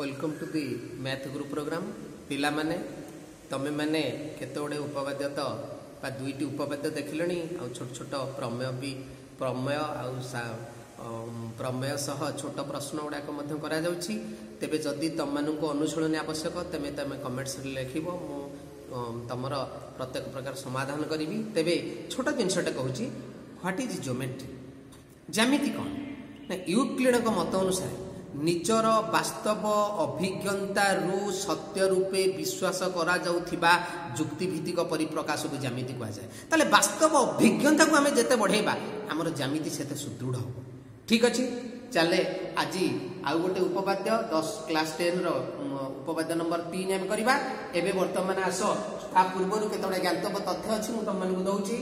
Welcome to the math guru program ପିଲାମାନେ ତମେମାନେ କେତେ ଗୁଡ଼ିଏ ଉପବାଦ୍ୟ ତ ବା ଦୁଇଟି ଉପବାଦ୍ୟ ଦେଖିଲଣି ଆଉ ଛୋଟ ଛୋଟ ପ୍ରମେୟ ବି ପ୍ରମେୟ ଆଉ ପ୍ରମେୟ ସହ ଛୋଟ ପ୍ରଶ୍ନ ଗୁଡ଼ାକ ମଧ୍ୟ କରାଯାଉଛି ତେବେ ଯଦି ତମମାନଙ୍କୁ ଅନୁଶୀଳନୀ ଆବଶ୍ୟକ ତେବେ ତମେ କମେଣ୍ଟସରେ ଲେଖିବ ମୁଁ ତମର ପ୍ରତ୍ୟେକ ପ୍ରକାର ସମାଧାନ କରିବି ତେବେ ଛୋଟ ଜିନିଷଟା କହୁଛି ହ୍ୱାଟ୍ ଇଜ୍ ଜୋମେଟ୍ରି ଜ୍ୟାମିତି କ'ଣ ନା ୟୁକ୍ଲିଡ଼ଙ୍କ ମତ ଅନୁସାରେ ନିଜର ବାସ୍ତବ ଅଭିଜ୍ଞତାରୁ ସତ୍ୟ ରୂପେ ବିଶ୍ୱାସ କରାଯାଉଥିବା ଯୁକ୍ତିଭିତ୍ତିକ ପରିପ୍ରକାଶକୁ ଜ୍ୟାମିତି କୁହାଯାଏ ତାହେଲେ ବାସ୍ତବ ଅଭିଜ୍ଞତାକୁ ଆମେ ଯେତେ ବଢ଼େଇବା ଆମର ଜ୍ୟାମିତି ସେତେ ସୁଦୃଢ଼ ହେବ ଠିକ୍ ଅଛି ଚାଲେ ଆଜି ଆଉ ଗୋଟେ ଉପପାଦ୍ୟ ଦଶ କ୍ଲାସ୍ ଟେନ୍ର ଉପପାଦ୍ୟ ନମ୍ବର ତିନି ଆମେ କରିବା ଏବେ ବର୍ତ୍ତମାନ ଆସ ତା ପୂର୍ବରୁ କେତେଗୁଡ଼େ ଜ୍ଞାତବ ତଥ୍ୟ ଅଛି ମୁଁ ତମମାନଙ୍କୁ ଦେଉଛି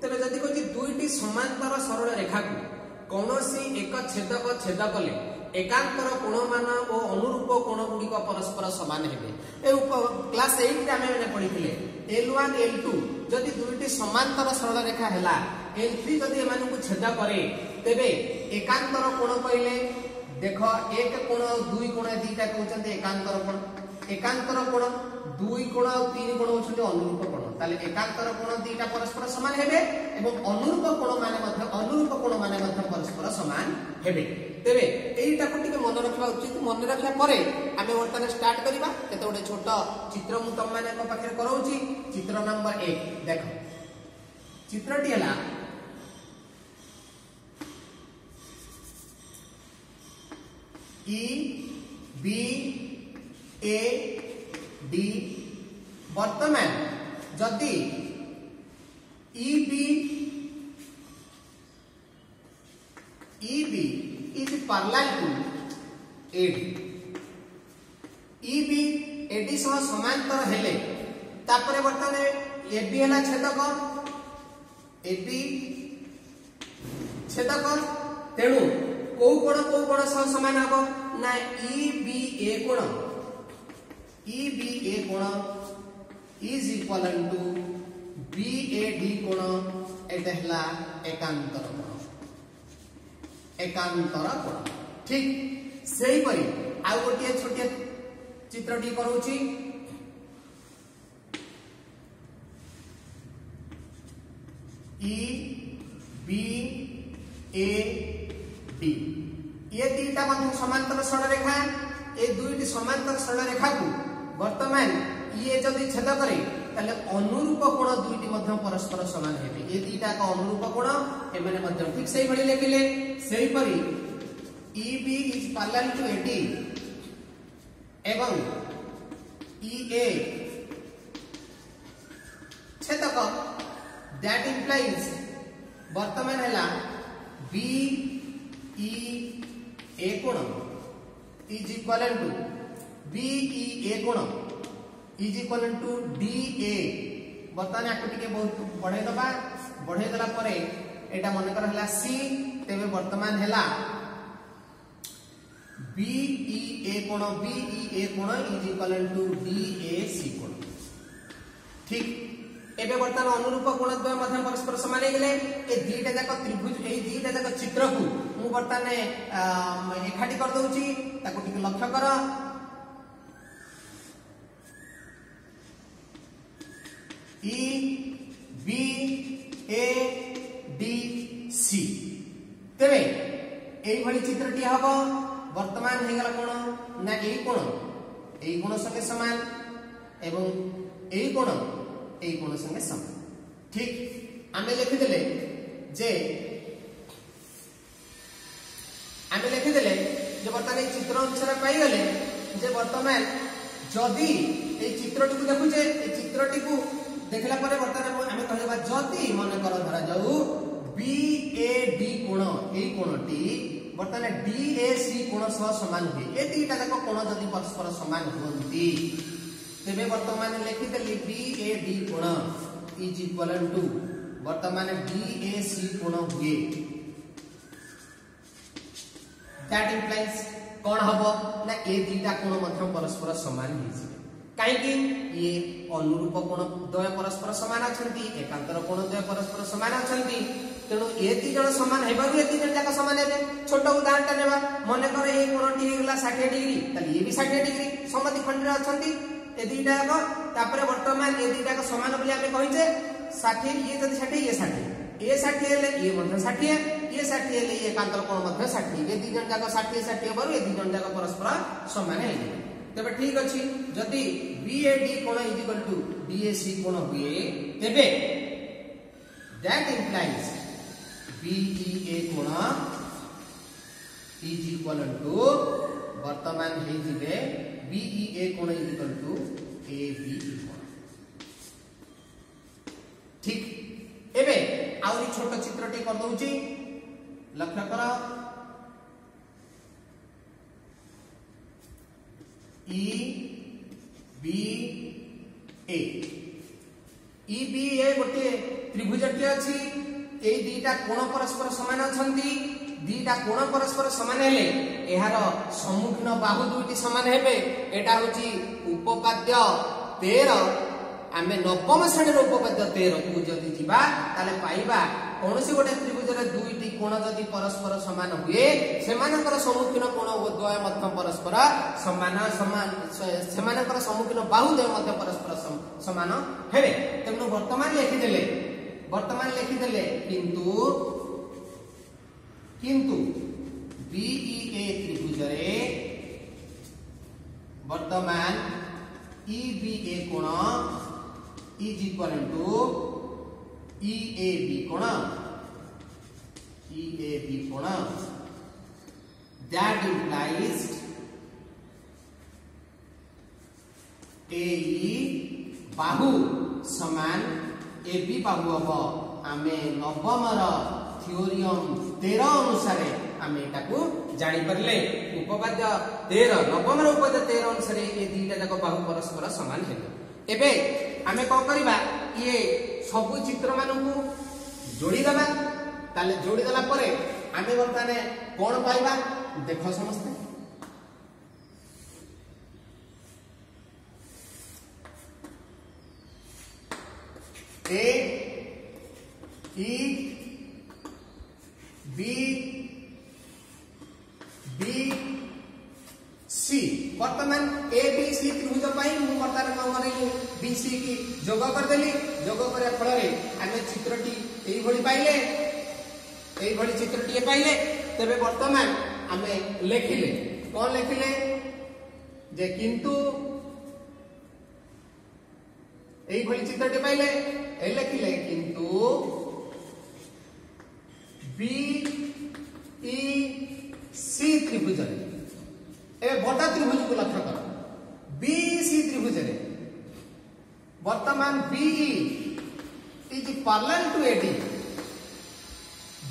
ତେବେ ଯଦି କହୁଛି ଦୁଇଟି ସମାନ୍ତର ସରଳ ରେଖାକୁ କୌଣସି ଏକ ଛେଦକ ଛେଦ କଲେ ଏକାନ୍ତର କୋଣମାନ ଓ ଅନୁରୂପ କୋଣ ଗୁଡ଼ିକ ପରସ୍ପର ସମାନ ହେବେ ଏ ଉପ କ୍ଲାସ୍ ଏଇଟ୍ରେ ଆମେ ମାନେ ପଢ଼ିଥିଲେ ଏଲ୍ ୱାନ୍ ଏଲ୍ ଟୁ ଯଦି ଦୁଇଟି ସମାନ୍ତର ସରଳ ରେଖା ହେଲା ଏଲ୍ ଥ୍ରୀ ଯଦି ଏମାନଙ୍କୁ ଛେଦ କରେ ତେବେ ଏକାନ୍ତର କୋଣ କହିଲେ ଦେଖ ଏକ କୋଣ ଦୁଇ କୋଣ ଦୁଇଟା କହୁଛନ୍ତି ଏକାନ୍ତର କୋଣ ଏକାନ୍ତର କୋଣ ଦୁଇ କୋଣ ଆଉ ତିନି କୋଣ ହେଉଛନ୍ତି ଅନୁରୂପ କୋଣ তাহলে একান্তর কোণ দুইটা পরস্পর সমান হবে এবং অনুরূপ কোণ মানে মধ্যে অনুরূপ কোণ মানে মধ্যে পরস্পর সমান হবে তেবে এইটাকে টিকে মনে রাখা উচিত মনে রাখা পরে আমি বর্তমানে স্টার্ট করিবা কেতে গোটে ছোট চিত্র মু তোমাদের পাখে করছি চিত্র নম্বর এক দেখ চিত্রটি হলা ই বি এ ডি বর্তমান যদি EB EB is parallel to AD EB AD সহ সমান্তর হেলে তারপরে বর্তমানে এডি হেলা ছেদক এডি ছেদক তেণু কেউ কোণ কেউ কোণ সহ সমান হব না ইবি e এ কোণ ইবি e এ কোণ is equivalent to BAD কোণ এটা হেলা একান্তর কোণ একান্তর কোণ ঠিক সেইপরি আউ গোটিয়ে ছোটিয়া চিত্রটি করুছি E e, B A D E দুইটা মধ্যে সমান্তর সরলরেখা এই দুইটি সমান্তর সরলরেখা কু বর্তমান ইয়ে যদি ছেদ করে তাহলে অনুরূপ কোণ দুইটি মধ্যে পরস্পর সমান হবে এ দুইটা এক অনুরূপ কোণ এমানে মধ্যে ঠিক সেইভাবে লেখিলে সেইপরি EB is parallel to AD এবং EA ছেদক দ্যাট ইমপ্লাইজ বর্তমান হেলা বি ই e এ কোণ is equal to B E A কোণ is equal to D A बर्तमान आपको टी बहुत बढ़ेदे बढ़ेदेला एटा मनकर है सी तेज बर्तमान है बीईए कोण बीईए कोण इज इक्वाल टू डीएसी कोण ठीक এবে বর্তমান অনুরূপ গুণদ্বয় মধ্যে পরস্পর সমান হয়ে গেলে এই দুইটা যাক ত্রিভুজ এই দুইটা যাক চিত্রকু মু বর্তমানে একাঠি করে দেছি তাকে টিকে লক্ষ্য কর E B A D C ତେବେ ଏଇଭଳି ଚିତ୍ରଟି ହବ ବର୍ତ୍ତମାନ ହେଇଗଲା କ'ଣ ନା ଏଇ କୋଣ ଏଇ କୋଣ ସଙ୍ଗେ ସମାନ ଏବଂ ଏଇ କୋଣ ଏଇ କୋଣ ସଙ୍ଗେ ସମାନ ଠିକ ଆମେ ଲେଖିଦେଲେ ଯେ ଆମେ ଲେଖିଦେଲେ যে বর্তমানে এই চিত্র অনুসারে পাইগলে যে বর্তমান যদি এই চিত্রটি দেখুছে এই চিত্রটি ଦେଖିଲା ପରେ ବର୍ତ୍ତମାନ ଆମେ କହିବା ଯଦି ମନେକର ଧରାଯାଉ ବି ଏ ଡି କୋଣ ଏଇ କୋଣଟି ବର୍ତ୍ତମାନ ଡି ଏ ସି କୋଣ ସହ ସମାନ ହୁଏ ଏ ଦୁଇଟା ଯାକ କୋଣ ଯଦି ପରସ୍ପର ସମାନ ହୁଅନ୍ତି ତେବେ ବର୍ତ୍ତମାନ ଲେଖିଦେଲି ବି ଏ ଡି କୋଣ ଇଜ୍ ଇକ୍ୱାଲ ଟୁ ବର୍ତ୍ତମାନ ଡି ଏ ସି କୋଣ ହୁଏ ଦ୍ୟାଟ୍ ଇମ୍ପ୍ଲାଇଜ୍ କ'ଣ ହବ ନା ଏ ଦୁଇଟା କୋଣ ମଧ୍ୟ ପରସ୍ପର ସମାନ ହେଇଯିବ କାହିଁକି ଇଏ ଅନୁରୂପ କୋଣଦ୍ୱୟ ପରସ୍ପର ସମାନ ଅଛନ୍ତି ଏକାନ୍ତର କୋଣଦ୍ୱୟ ପରସ୍ପର ସମାନ ଅଛନ୍ତି ତେଣୁ ଏ ଦି ଜଣ ସମାନ ହେବାରୁ ଏ ଦି ଜଣ ଯାକ ସମାନ ହେବେ ଛୋଟ ଉଦାହରଣଟା ନେବା ମନେକର ଏ କୋଣଟି ହେଇଗଲା ଷାଠିଏ ଡିଗ୍ରୀ ତାହେଲେ ଇଏ ବି ଷାଠିଏ ଡିଗ୍ରୀ ସମତି ଖଣ୍ଡରେ ଅଛନ୍ତି ଏ ଦୁଇଟା ଯାକ ତାପରେ ବର୍ତ୍ତମାନ ଏ ଦୁଇଟା ଯାକ ସମାନ ବୋଲି ଆମେ କହିଛେ ষাঠিয়ে ইয়ে যদি ষাঠিয়ে ইয়ে ষাঠিয়ে ইয়ে ষাঠিয়ে হলে ইয়ে মধ্যে ষাঠিয়ে ইয়ে ষাঠিয়ে হলে ইয়ে কান্তর কোণ মধ্যে ষাঠিয়ে এ দুই জন যাক ষাঠিয়ে ষাঠিয়ে পর এ দুই জন যাক পরস্পর সমান হয়ে যাবে तबे ठीक अछि जदि BAD कोण टू BAC कोण BA तबे दैट टू वर्तमान ठीक एबे आउरी छोटा चित्रटी कर दउ E B A E B A गोटे त्रिभुज टे अछि एई दीटा कोण परस्पर समान अछन्ति दीटा कोण परस्पर समान हेले एहार सम्मुखिन बाहु दुटी समान हेबे एटा होची उपपाद्य 13 आमे नवम श्रेणी रो उपपाद्य 13 कु जदि जिबा ताले पाइबा कोनसी गोटे त्रिभुज रे दुई गुण जदि परस्पर सामान हुए से सम्मुखीन गुण द्वय परस्पर सामान सामान से मानुखीन बाहुद्वय परस्पर सामान है तेणु बर्तमान लिखिदे बर्तमान लिखिदे किंतु त्रिभुज बर्तमान E A is equal to इण EAB pronouns. That implies AE बाहु समान AB बाहु हब आम नवमर थिओरियम तेर अनुसार आम यहाँ जापर उपपाद्य तेर नवमर उपाद्य तेर अनुसार ये दुईटा जाक बाहु परस्पर सामान एवं आम कौन करवा ये सब चित्र मानू जोड़ीदे তাহলে যোড়ি দেলা পরে আমি বর্তমানে কোণ পাইবা দেখ সমস্তে এ ই বি বি सी वर्तमान ए बी सी त्रिभुज बर्तमान कौन करी बी सी की जोग करदेली जोग करने फल आम चित्रटी पाइले এইভাবে চিত্রটি পাইলে তবে বর্তমান আমি লেখিলে কন লেখিলে যে কিন্তু এইভাবে চিত্রটি পাইলে এই লেখিলে কিন্তু বি ই e, সি ত্রিভুজ এ বটা ত্রিভুজ ত্রিভুজকে লক্ষ্য কর বি সি ত্রিভুজরে বর্তমান B E is parallel to A D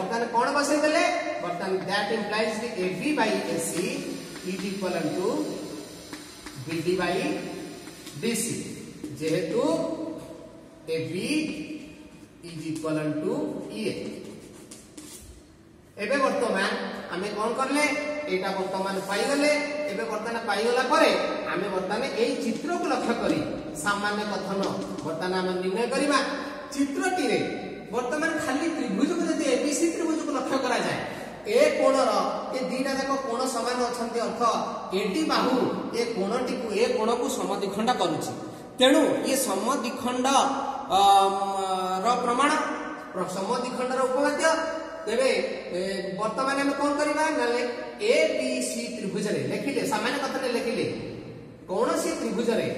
ବର୍ତ୍ତମାନ କ'ଣ ବସେଇଦେଲେ ବର୍ତ୍ତମାନ that implies the A B by A C is equal to B D by D C ଯେହେତୁ A B is equal to E A ଏବେ ବର୍ତ୍ତମାନ ଆମେ କ'ଣ କଲେ এটা বর্তমান পাইগলে এবে বর্তমানে পাইগলা পরে আমি বর্তমানে এই চিত্রকু লক্ষ্য করি সামান্য কথন বর্তমানে আমি নির্ণয় করিবা চিত্রটিরে বর্তমান খালি ত্রিভুজকু যদি এবিসি ত্রিভুজকু লক্ষ্য করা যায় এ কোণর এ দুইটা যাক কোণ সমান অনেক অর্থ এটি বাহু এ কোণটি এ কোণকু সমদ্বিখণ্ডা করুছি তেণু এ সমদ্বিখণ্ড প্রমাণ সমদ্বিখণ্ডর উপপাদ্য তেবে বর্তমানে আমি কম করা না এ বি সি ত্রিভুজরে লেখিলে সামান্য কথাটা লেখিলে কৌশি ত্রিভুজরে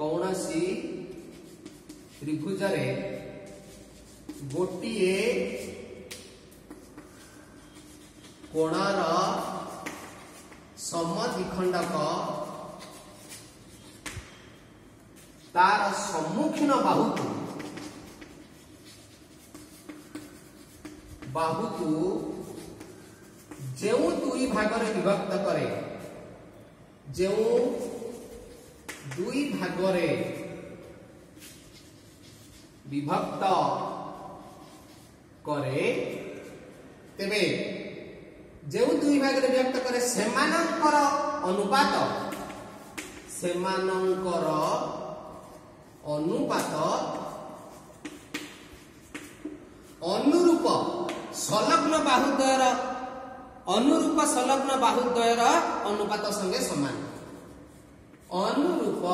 কৌশি त्रिभुज गोटे कोणार समिखंडक तार सम्मुखीन बाहू को बाहू को जो दुई भाग विभक्त कै जो दुई भाग में विभक्त करे तबे जे दुई भाग व्यक्त करे समान कर अनुपात समान कर अनुपात अनुरूप संलग्न बाहुद्वयर अनुरूप संलग्न बाहुद्वयर अनुपात संगे समान अनुरूप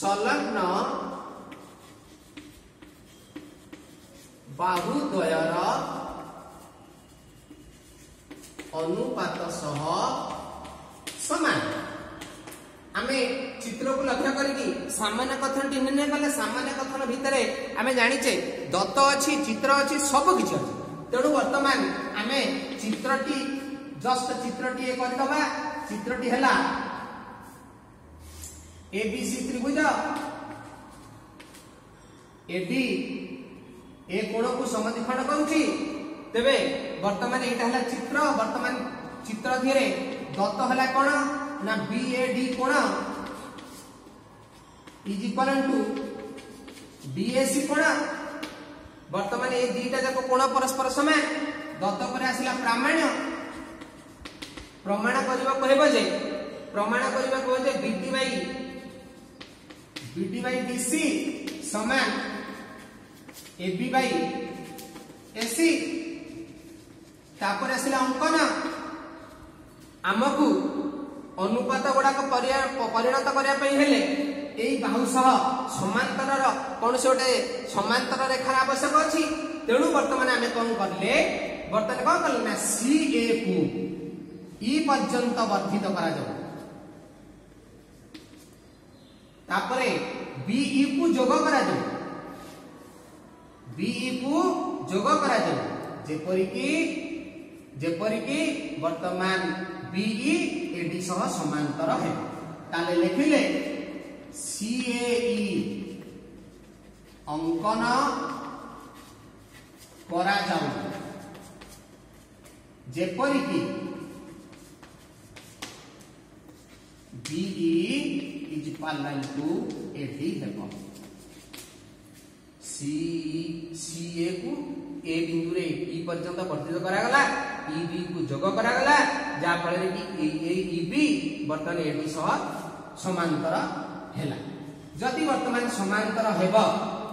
संलग्न बाहुद्वयर অনুপাত সহ সমান আমি চিত্রকু লক্ষ্য করি সামান্য কথন নির্ণয় কলে সামান্য কথন ভিতরে আমি জাঁচে দত্ত অছি চিত্র অছি সবু কিছু অছি তেমন বর্তমান আমি চিত্রটি জস্ট চিত্রটি ইয়ে করিদবা চিত্রটি হেলা एबीसी त्रिभुज एडी ए कोणकु समद्विखंड करूची तेबे वर्तमान एटा हला चित्र वर्तमान चित्र धीरे दत्त हला कोण ना बीएडी कोण इज इक्वल टू बीएसी कोण वर्तमान ए दीटा जाक कोण परस्पर समान दत्त पर आसिला प्रमाण प्रमाण करबा कहबो जे प्रमाण करबा कहबो जे BD by BD by BC समान AB by AC तापर आसिला अंकन आमकु অনুপাত গুড়াক পরিণত করা হলে এই বাহু সহ সমান্তরর কৌশি গোটে সমান্তর রেখার আবশ্যক অছি তেণু বর্তমানে আমি কম করলে বর্তমানে কম কলে না সি এ কু ই পর্যন্ত বর্ধিত করা যাবে तापरे BE को जोग करा दो BE को जोग करा दो जेपरी की जेपरी की वर्तमान BE AD सह समांतर है ताले लिखिले CAE अंकन करा जाऊ जेपरी की BE principal line to AD ହେବ CA କୁ A ବିନ୍ଦୁରେ E ପର୍ଯ୍ୟନ୍ତ ବର୍ଦ୍ଧିତ କରାଗଲା EB କୁ ଯୋଗ କରାଗଲା ଯାହା ଫଳରେ କି EB ବର୍ତ୍ତମାନ AD ସହ ସମାନ୍ତର ହେଲା ଯଦି ବର୍ତ୍ତମାନ ସମାନ୍ତର ହେବ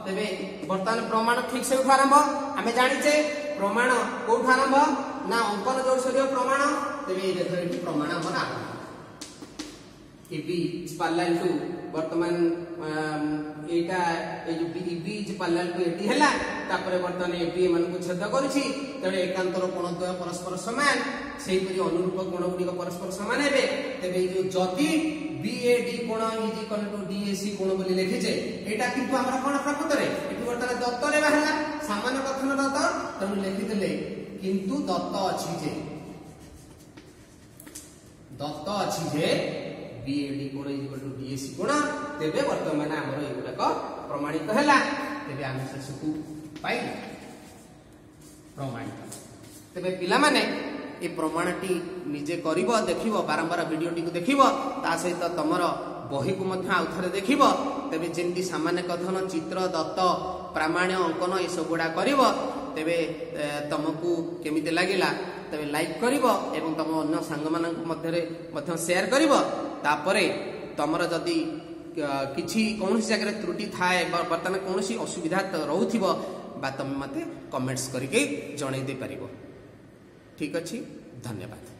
ତେବେ ବର୍ତ୍ତମାନ ପ୍ରମାଣ ଠିକ୍ ସେଠୁ ଆରମ୍ଭ ଆମେ ଜାଣିଛେ ପ୍ରମାଣ କୋଉଠୁ ଆରମ୍ଭ ନା ଅଙ୍କନ ଯୋଉ ସରିବ ପ୍ରମାଣ ତେବେ ଏ ଦେଖ ଏଠି ପ୍ରମାଣ ଆମର ଆରମ୍ଭ ইবি পাল্লাল টু বর্তমান এইটা এই যে ইবি পাল্লাল টু এটি হেলা তারপরে বর্তমানে এটি এমানকু ছেদ করুছি তেমন একান্তর গুণদ্বয় পরস্পর সমান সেইপরি অনুরূপ গুণগুড়ি পরস্পর সমান হবে তেমনি এই যে যদি বিএডি কোণ ইজ ইকাল টু ডিএসি কোণ বলে লিখিছে এটা কিন্তু আমার কোণ প্রকৃতরে এটি বর্তমানে দত্তরে বাহিলা সামান্য কথন দত্ত তেমন লিখিদেলে কিন্তু দত্ত অছি যে দত্ত অছি যে बीएडी कोण इज इक्वल टू डीएससी कोण तबे वर्तमान हमर एगुडा को प्रमाणित हला तबे आमे सेसुकु पाई प्रमाणित तबे पिला माने ए प्रमाण टी निजे करिवो देखिवो बारंबार वीडियो टी को देखिवो ता सहित तमर बही को मध्य आउथरे देखिवो तबे जेंति सामान्य कथन चित्र दत्त प्रामाण्य अंकन ए सबुडा करिवो तबे तमकु केमिते लागिला तबे लाइक करिवो एवं तम अन्य सांग मानक मध्यरे मध्यम शेयर करिवो ତାପରେ ତମର ଯଦି କିଛି କୌଣସି ଜାଗାରେ ତ୍ରୁଟି ଥାଏ ବା ବର୍ତ୍ତମାନ କୌଣସି ଅସୁବିଧା ରହୁଥିବ ବା ତମେ ମୋତେ କମେଣ୍ଟସ୍ କରିକି ଜଣାଇ ଦେଇପାରିବ ଠିକ୍ ଅଛି ଧନ୍ୟବାଦ